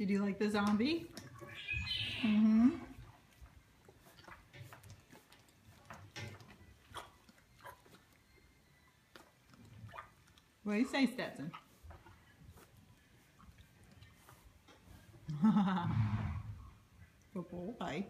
Did you like the zombie? Mm-hmm. What do you say, Stetson? Good boy.